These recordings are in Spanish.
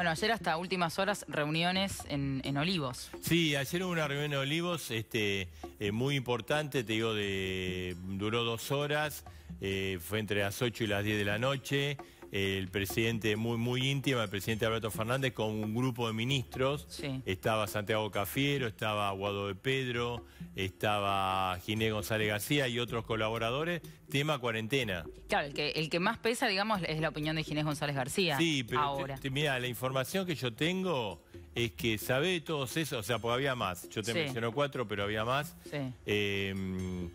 Bueno, ayer hasta últimas horas reuniones en, Olivos. Sí, ayer hubo una reunión en Olivos este, eh, muy importante, te digo, de, duró dos horas, eh, fue entre las 8 y las 10 de la noche el presidente muy, muy íntimo, el presidente Alberto Fernández, con un grupo de ministros. Estaba Santiago Cafiero, estaba Guado de Pedro, estaba Ginés González García y otros colaboradores. Tema cuarentena. Claro, el que, el que más pesa, digamos, es la opinión de Ginés González García. Sí, pero mira, la información que yo tengo es que sabe de todos esos, o sea, porque había más. Yo te menciono cuatro, pero había más. Sí. Eh,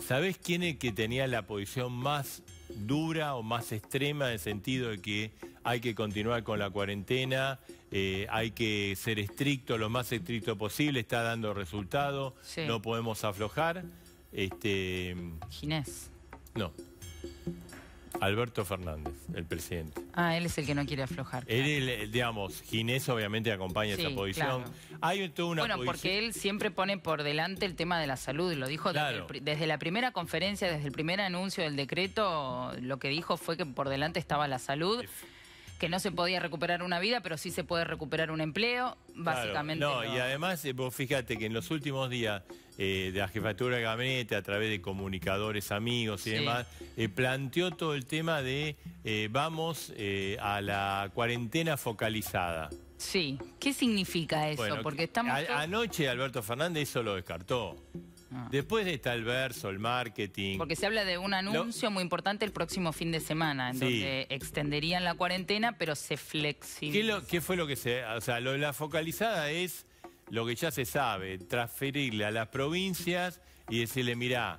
¿Sabés quién es el que tenía la posición más dura o más extrema en el sentido de que hay que continuar con la cuarentena, eh, hay que ser estricto, lo más estricto posible, está dando resultado, no podemos aflojar. Este, Ginés. No. Alberto Fernández, el presidente. Ah, él es el que no quiere aflojar. Él, digamos, Ginés obviamente acompaña esa posición. Hay toda una bueno, porque él siempre pone por delante el tema de la salud, lo dijo desde, la primera conferencia, desde el primer anuncio del decreto, lo que dijo fue que por delante estaba la salud que no se podía recuperar una vida, pero sí se puede recuperar un empleo, básicamente. no, y además, eh, vos fíjate que en los últimos días eh, de la jefatura de gabinete, a través de comunicadores, amigos y demás, eh, planteó todo el tema de vamos a la cuarentena focalizada. Sí, ¿qué significa eso? Porque estamos... Anoche Alberto Fernández eso lo descartó. Ah. Después está el verso, el marketing. Porque se habla de un anuncio muy importante el próximo fin de semana, en donde extenderían la cuarentena, pero se flexibiliza. ¿Qué, fue lo que se.? O sea, lo de la focalizada es lo que ya se sabe, transferirle a las provincias y decirle, mirá,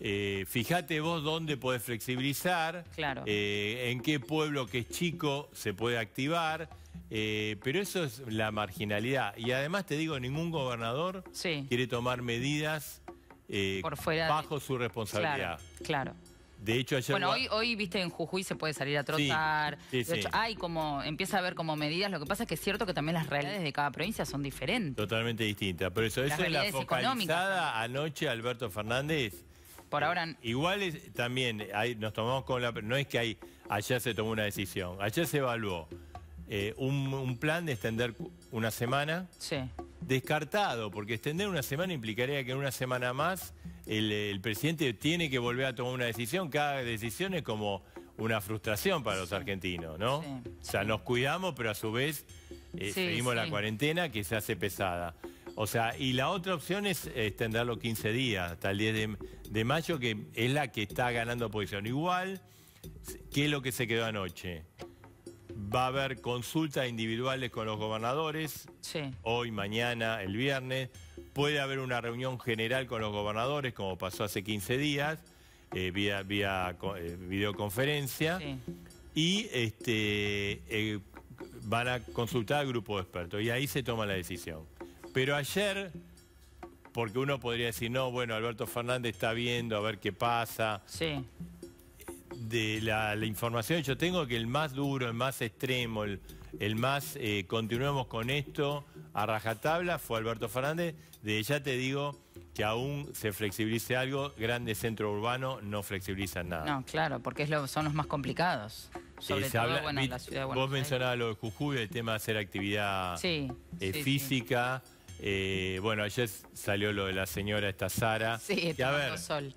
eh, fíjate vos dónde podés flexibilizar, claro. Eh, en qué pueblo que es chico se puede activar, eh, pero eso es la marginalidad. Y además te digo, ningún gobernador quiere tomar medidas eh, bajo su responsabilidad. Claro, De hecho, ayer... Bueno, hoy, hoy, viste, en Jujuy se puede salir a trotar. de hecho, hay como, empieza a haber como medidas. Lo que pasa es que es cierto que también las realidades de cada provincia son diferentes. Totalmente distintas. Pero eso, eso es la focalizada anoche Alberto Fernández. Por ahora... igual es, también nos tomamos con la... No es que hay, ayer se tomó una decisión. Ayer se evaluó eh, un, plan de extender una semana. Sí. Descartado, porque extender una semana implicaría que en una semana más el, presidente tiene que volver a tomar una decisión. Cada decisión es como una frustración para los argentinos, ¿no? o sea, nos cuidamos, pero a su vez eh, seguimos la cuarentena que se hace pesada. O sea, y la otra opción es extenderlo 15 días, hasta el 10 de, de mayo, que es la que está ganando posición. Igual, ¿qué es lo que se quedó anoche? Va a haber consultas individuales con los gobernadores, hoy, mañana, el viernes. Puede haber una reunión general con los gobernadores, como pasó hace 15 días, eh, vía, vía eh, videoconferencia. Y este, eh, van a consultar al grupo de expertos y ahí se toma la decisión. Pero ayer, porque uno podría decir, no, bueno, Alberto Fernández está viendo a ver qué pasa. Sí de la, información que yo tengo que el más duro, el más extremo, el, más eh, continuemos con esto a rajatabla fue Alberto Fernández. De ya te digo que aún se flexibilice algo, grandes centros urbanos no flexibilizan nada. No, claro, porque son los más complicados. Sobre eh, todo, bueno, la ciudad de Buenos Vos mencionabas lo de Jujuy, el tema de hacer actividad eh, física. bueno, ayer salió lo de la señora esta Sara. Sí, que, a ver, sol.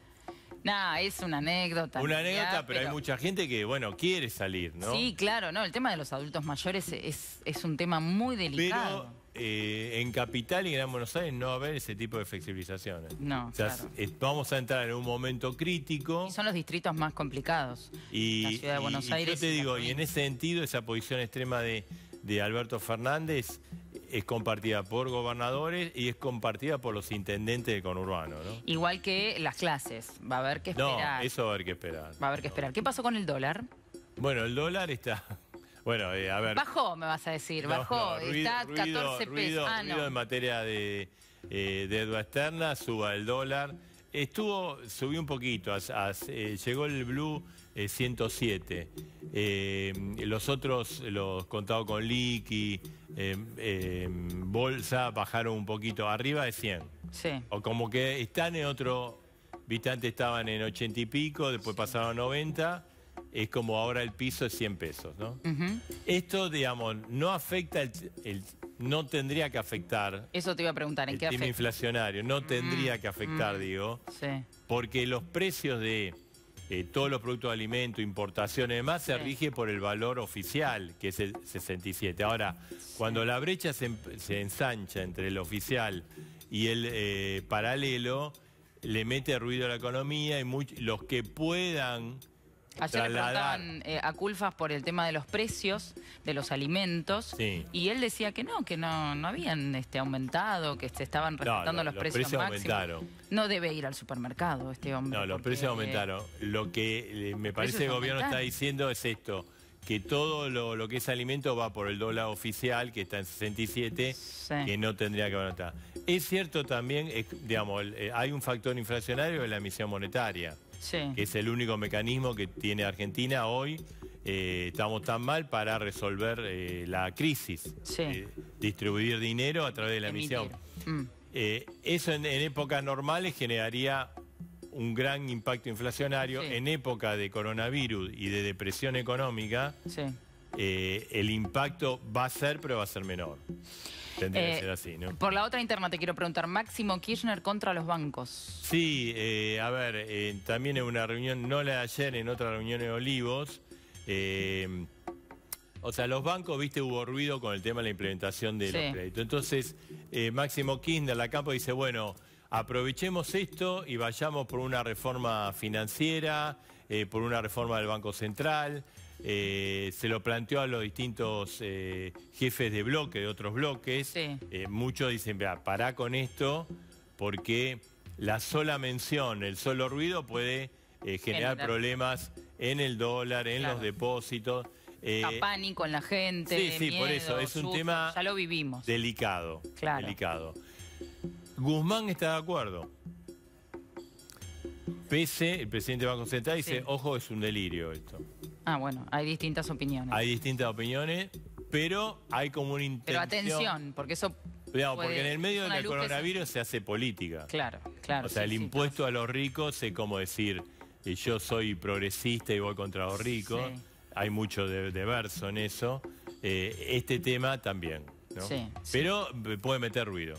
Nada, es una anécdota. Una anécdota, pero, hay mucha gente que, bueno, quiere salir, ¿no? Sí, claro, no. El tema de los adultos mayores es, es un tema muy delicado. Pero eh, en Capital y en Buenos Aires no va a haber ese tipo de flexibilizaciones. No, o sea, vamos a entrar en un momento crítico. Y son los distritos más complicados. Y, la ciudad de Buenos Aires. Yo te digo, y en ese sentido, esa posición extrema de, de Alberto Fernández es compartida por gobernadores y es compartida por los intendentes de conurbano, ¿no? Igual que las clases, va a haber que esperar. No, eso va a haber que esperar. Va a haber que esperar. ¿Qué pasó con el dólar? Bueno, el dólar está... Bueno, eh, a ver... Bajó, me vas a decir, bajó, está a 14 pesos. ah, no. en materia de, eh, de deuda externa, suba el dólar. Estuvo, subió un poquito, eh, llegó el Blue 107. los otros, los contados con liqui, bolsa, bajaron un poquito, arriba de 100. Sí. O como que están en otro, viste, antes estaban en 80 y pico, después pasaron a 90 es como ahora el piso es 100 pesos, ¿no? Esto, digamos, no afecta, el, no tendría que afectar... Eso te iba a preguntar, ¿en el qué tema inflacionario, no mm, tendría que afectar, mm, digo, sí. porque los precios de eh, todos los productos de alimento, importaciones y demás, se rige por el valor oficial, que es el 67. Ahora, cuando la brecha se, ensancha entre el oficial y el eh, paralelo, le mete ruido a la economía y los que puedan Ayer le preguntaban eh, a Culfas por el tema de los precios de los alimentos y él decía que no, que no, no habían este, aumentado, que se estaban respetando los, precios, precios Aumentaron. No debe ir al supermercado este hombre. No, los precios aumentaron. Lo que eh, me parece que el gobierno está diciendo es esto que todo lo, que es alimento va por el dólar oficial, que está en 67, que no tendría que aumentar. Es cierto también, digamos, eh, hay un factor inflacionario en la emisión monetaria que es el único mecanismo que tiene Argentina hoy. Eh, estamos tan mal para resolver eh, la crisis, eh, distribuir dinero a través de la emisión. Mm. eso en, épocas normales generaría un gran impacto inflacionario. En época de coronavirus y de depresión económica, el impacto va a ser, pero va a ser menor. Tendría que eh, ser así, ¿no? Por la otra interna te quiero preguntar, Máximo Kirchner contra los bancos. Sí, eh, a ver, eh, también en una reunión, no la de ayer, en otra reunión de Olivos, o sea, los bancos, viste, hubo ruido con el tema de la implementación de los créditos. Entonces, Máximo Kirchner, la campo, dice, bueno, aprovechemos esto y vayamos por una reforma financiera, por una reforma del Banco Central, eh, se lo planteó a los distintos eh, jefes de bloque, de otros bloques. Eh, muchos dicen, vea, pará con esto, porque la sola mención, el solo ruido puede generar problemas en el dólar, en los depósitos. A pánico en la gente. Sí, sí, por eso. Es un tema ya lo vivimos. delicado. Delicado. Guzmán está de acuerdo. Pese, el presidente del Banco Central dice, ojo, es un delirio esto. Ah, bueno, hay distintas opiniones. Hay distintas opiniones, pero hay como una intención... Pero atención, porque eso... porque en el medio del coronavirus se hace política. Claro, claro. O sea, el impuesto a los ricos es como decir, eh, yo soy progresista y voy contra los ricos. Hay mucho de, verso en eso. Eh, este tema también, ¿no? Sí, Pero puede meter ruido.